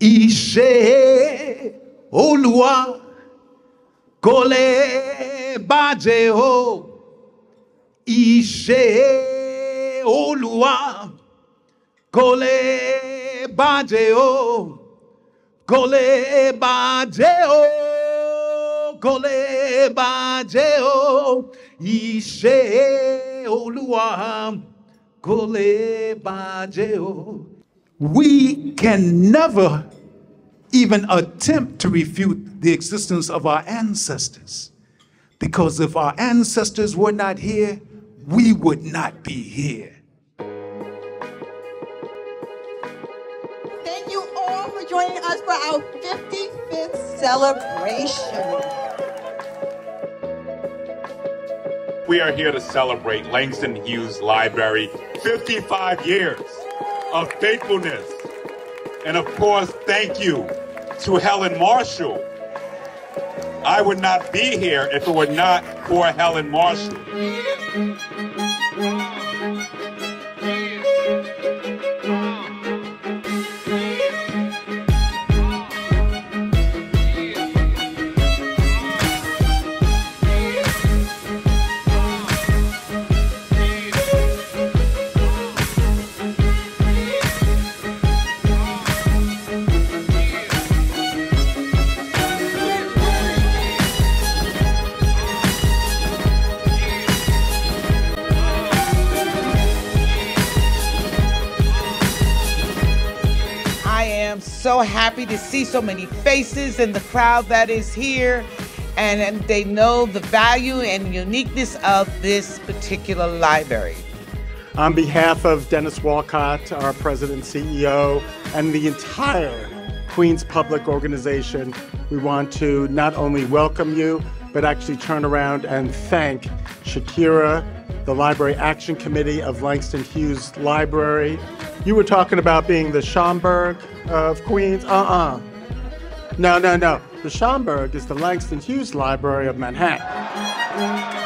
Ishe olua kole bajeo Ishe olua kole bajeo kole bajeo kole bajeo Ishe olua kole bajeo Kò lè bàjẹ́ o. Iṣẹ́ Olúwa kò lè bàjẹ́ o. We can never even attempt to refute the existence of our ancestors. Because if our ancestors were not here, we would not be here. Thank you all for joining us for our 55th celebration. We are here to celebrate Langston Hughes Library 55 years of faithfulness. And of course, thank you to Helen Marshall. I would not be here if it were not for Helen Marshall. So happy to see so many faces in the crowd that is here, and, and they know the value and uniqueness of this particular library. On behalf of Dennis Walcott, our president and CEO, and the entire Queens Public Organization, we want to not only welcome you, but actually turn around and thank Shakira, the Library Action Committee of Langston Hughes Library. You were talking about being the Schomburg of Queens. Uh uh No, no, no. The Schomburg is the Langston Hughes Library of Manhattan.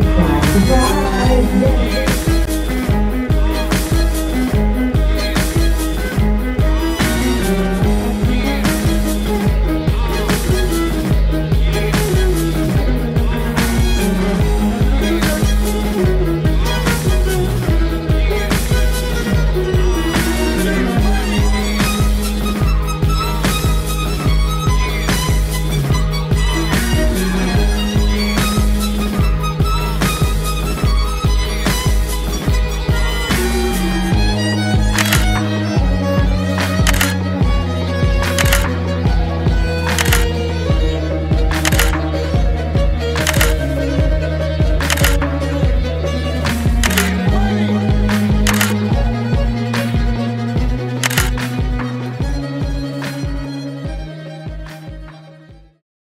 Bye.